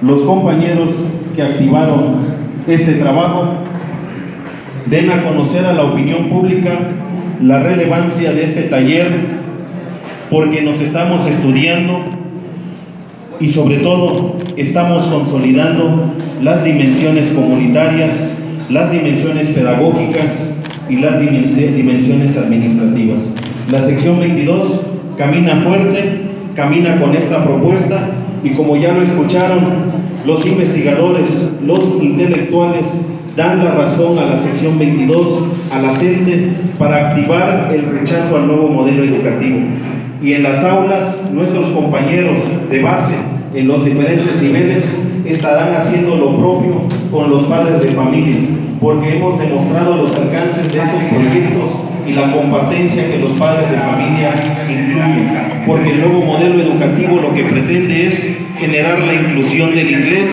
los compañeros que activaron este trabajo den a conocer a la opinión pública la relevancia de este taller porque nos estamos estudiando y sobre todo estamos consolidando las dimensiones comunitarias, las dimensiones pedagógicas y las dimensiones administrativas. La sección 22 camina fuerte, camina con esta propuesta y como ya lo escucharon, los investigadores, los intelectuales dan la razón a la sección 22, a la CENTE, para activar el rechazo al nuevo modelo educativo. Y en las aulas, nuestros compañeros de base en los diferentes niveles estarán haciendo lo propio con los padres de familia, porque hemos demostrado los alcances de estos proyectos y la compartencia que los padres de familia incluyen, porque el nuevo modelo educativo lo que pretende es generar la inclusión del inglés